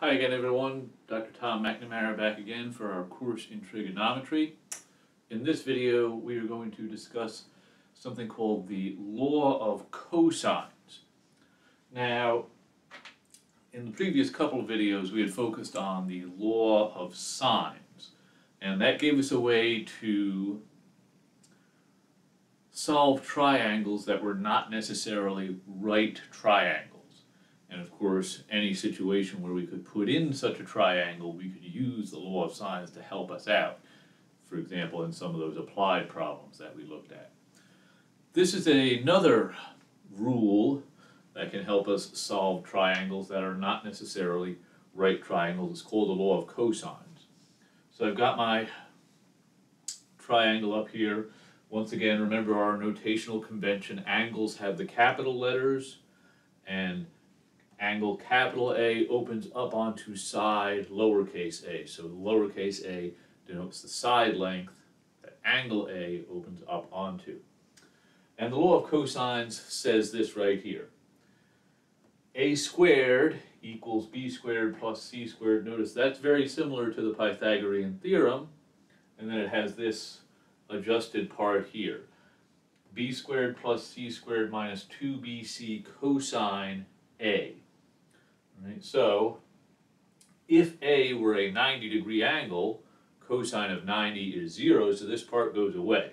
Hi again, everyone. Dr. Tom McNamara back again for our course in trigonometry. In this video, we are going to discuss something called the law of cosines. Now, in the previous couple of videos, we had focused on the law of sines, and that gave us a way to solve triangles that were not necessarily right triangles. And of course, any situation where we could put in such a triangle, we could use the law of sines to help us out. For example, in some of those applied problems that we looked at. This is another rule that can help us solve triangles that are not necessarily right triangles. It's called the law of cosines. So I've got my triangle up here. Once again, remember our notational convention. Angles have the capital letters and angle capital A opens up onto side lowercase a. So lowercase a denotes the side length that angle A opens up onto. And the law of cosines says this right here. A squared equals b squared plus c squared. Notice that's very similar to the Pythagorean theorem. And then it has this adjusted part here. b squared plus c squared minus 2bc cosine a. Right? So, if A were a 90 degree angle, cosine of 90 is 0, so this part goes away.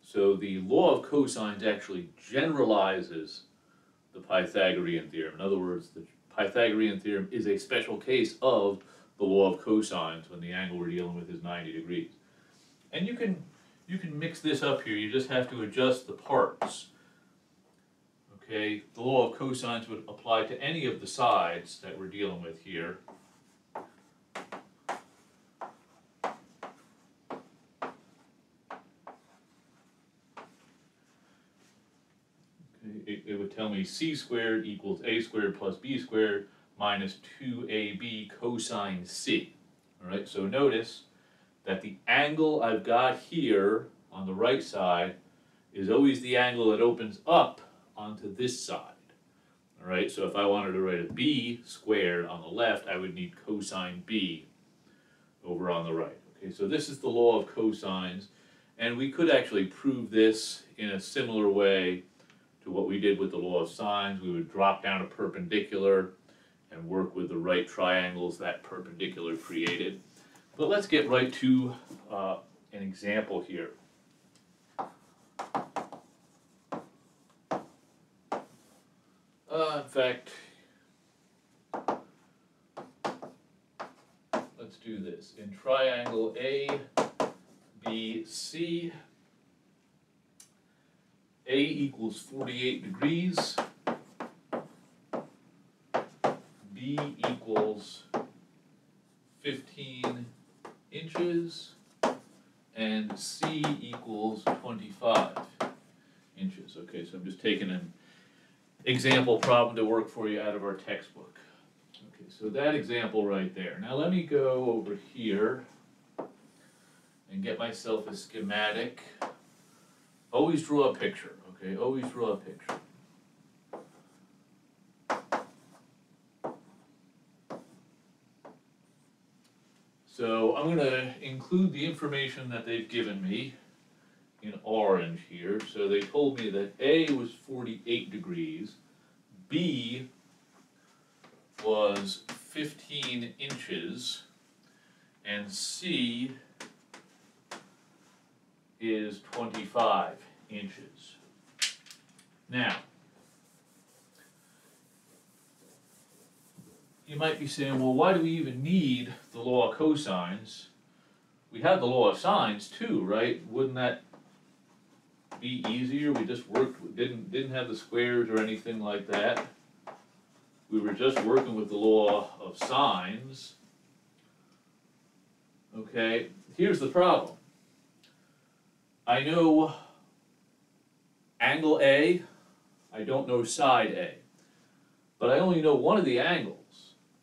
So the law of cosines actually generalizes the Pythagorean theorem. In other words, the Pythagorean theorem is a special case of the law of cosines when the angle we're dealing with is 90 degrees. And you can, you can mix this up here, you just have to adjust the parts. Okay, the law of cosines would apply to any of the sides that we're dealing with here. It, it would tell me c squared equals a squared plus b squared minus 2ab cosine c. All right, so notice that the angle I've got here on the right side is always the angle that opens up onto this side. All right, so if I wanted to write a b squared on the left, I would need cosine b over on the right. Okay, so this is the law of cosines, and we could actually prove this in a similar way to what we did with the law of sines. We would drop down a perpendicular and work with the right triangles that perpendicular created. But let's get right to uh, an example here. Fact, let's do this. In triangle A, B, C, A equals 48 degrees, B equals 15 inches, and C equals 25 inches. Okay, so I'm just taking an example problem to work for you out of our textbook. Okay, so that example right there. Now let me go over here and get myself a schematic. Always draw a picture, okay? Always draw a picture. So I'm going to include the information that they've given me in orange here. So they told me that A was 48 degrees, B was 15 inches, and C is 25 inches. Now, you might be saying, well, why do we even need the law of cosines? We have the law of sines too, right? Wouldn't that be easier. We just worked, didn't, didn't have the squares or anything like that. We were just working with the law of sines. Okay, here's the problem. I know angle A, I don't know side A. But I only know one of the angles.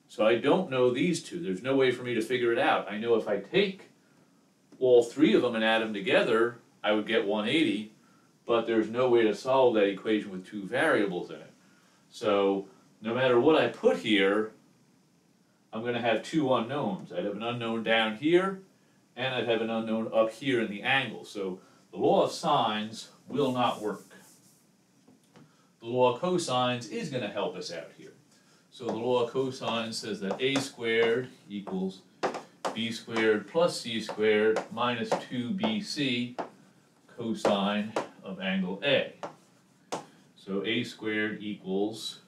So I don't know these two. There's no way for me to figure it out. I know if I take all three of them and add them together, I would get 180 but there's no way to solve that equation with two variables in it. So no matter what I put here, I'm gonna have two unknowns. I'd have an unknown down here, and I'd have an unknown up here in the angle. So the law of sines will not work. The law of cosines is gonna help us out here. So the law of cosines says that a squared equals b squared plus c squared minus two bc cosine of angle A. So a squared equals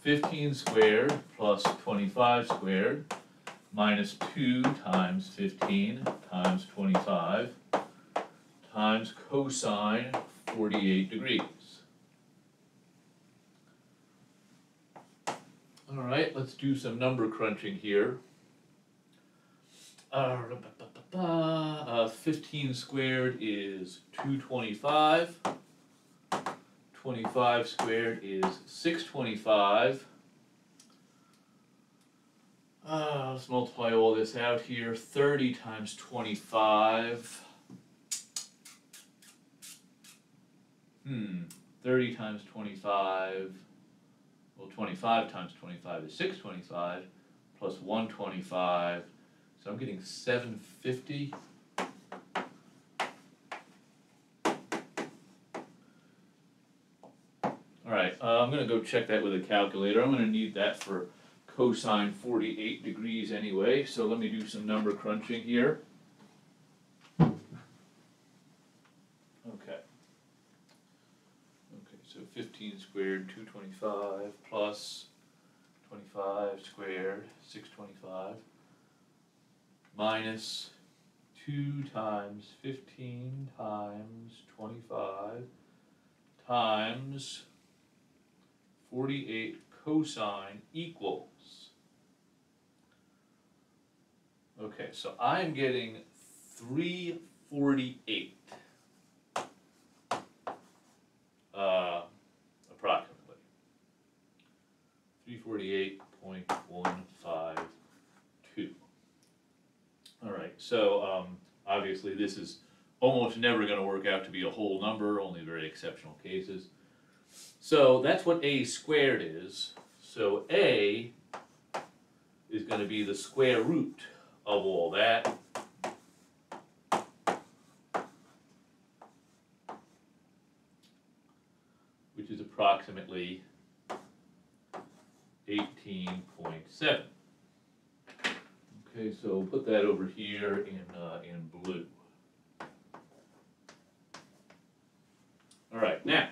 fifteen squared plus twenty-five squared minus two times fifteen times twenty-five times cosine forty-eight degrees. Alright, let's do some number crunching here. Uh, uh, fifteen squared is two twenty-five. Twenty-five squared is six twenty-five. Uh, let's multiply all this out here, thirty times twenty-five. Hmm, thirty times twenty-five, well, twenty-five times twenty-five is six twenty-five, plus one twenty-five, so I'm getting seven fifty. Alright, uh, I'm gonna go check that with a calculator, I'm gonna need that for cosine forty-eight degrees anyway, so let me do some number crunching here. Okay. Okay, so fifteen squared, two twenty-five, plus twenty-five squared, six twenty-five, minus 2 times 15 times 25 times 48 cosine equals. Okay, so I'm getting 348 uh, approximately. 348.1 so, um, obviously this is almost never gonna work out to be a whole number, only very exceptional cases. So that's what a squared is. So a is gonna be the square root of all that. Which is approximately eighteen point seven. Okay, so put that over here in, uh, in blue. Alright, now,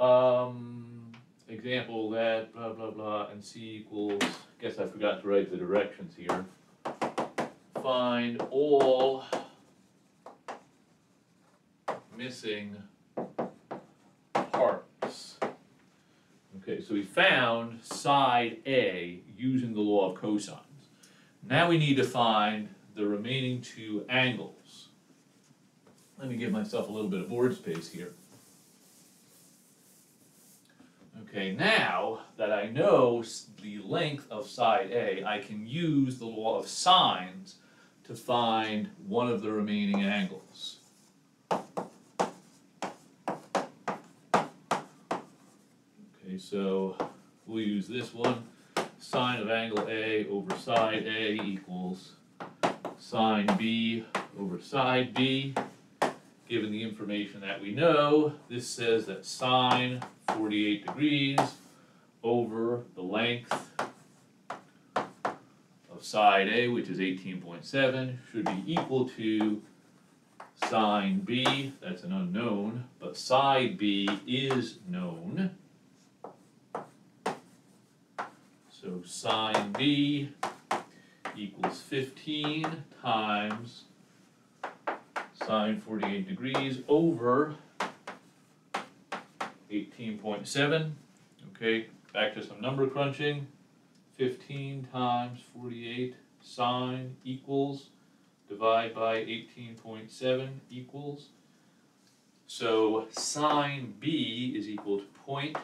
um, example that blah blah blah and c equals, guess I forgot to write the directions here. Find all missing parts. Okay, so we found side A using the law of cosines. Now we need to find the remaining two angles. Let me give myself a little bit of board space here. Okay, now that I know the length of side A, I can use the law of sines to find one of the remaining angles. Okay, so we'll use this one. Sine of angle A over side A equals sine B over side B. Given the information that we know, this says that sine forty-eight degrees over the length of side A, which is eighteen point seven, should be equal to sine B, that's an unknown, but side B is known. So sine B equals fifteen times sine forty-eight degrees over eighteen point seven. Okay, back to some number crunching. Fifteen times forty-eight sine equals, divide by eighteen point seven equals. So sine B is equal to point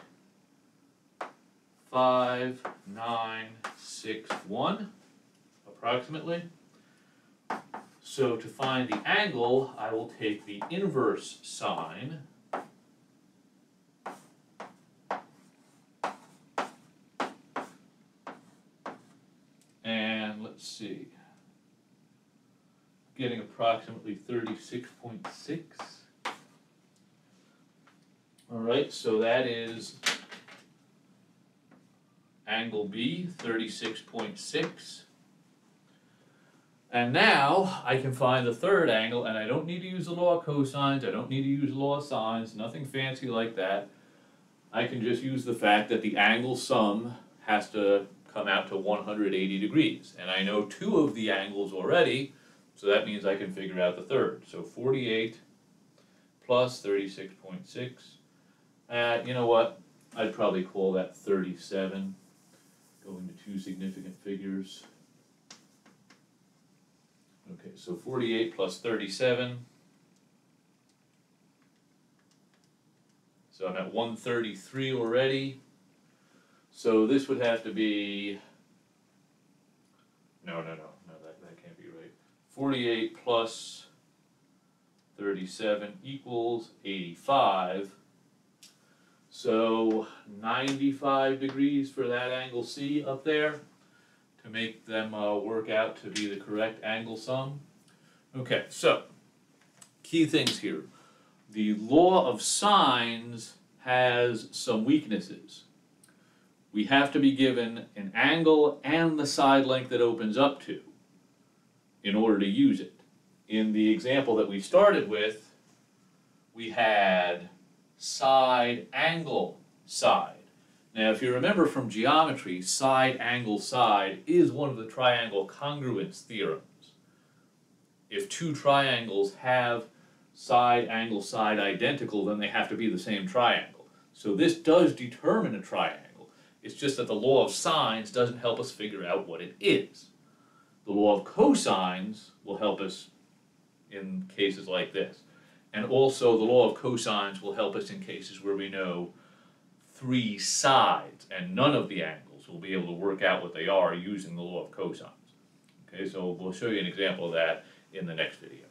five nine six one, approximately. So to find the angle, I will take the inverse sine. And let's see. Getting approximately thirty-six point six. Alright, so that is angle B, thirty-six point six. And now I can find the third angle, and I don't need to use the law of cosines, I don't need to use the law of sines, nothing fancy like that. I can just use the fact that the angle sum has to come out to one hundred eighty degrees. And I know two of the angles already, so that means I can figure out the third. So forty-eight plus thirty-six point six. Uh, you know what, I'd probably call that thirty-seven, going to two significant figures. Okay, so forty-eight plus thirty-seven. So I'm at one thirty-three already. So this would have to be. No, no, no, no, that, that can't be right. Forty-eight plus thirty-seven equals eighty-five. So ninety-five degrees for that angle C up there to make them uh, work out to be the correct angle sum. Okay, so key things here. The law of sines has some weaknesses. We have to be given an angle and the side length it opens up to in order to use it. In the example that we started with, we had side angle side. Now, if you remember from geometry, side angle side is one of the triangle congruence theorems. If two triangles have side angle side identical, then they have to be the same triangle. So this does determine a triangle. It's just that the law of sines doesn't help us figure out what it is. The law of cosines will help us in cases like this. And also the law of cosines will help us in cases where we know three sides and none of the angles. We'll be able to work out what they are using the law of cosines. Okay, so we'll show you an example of that in the next video.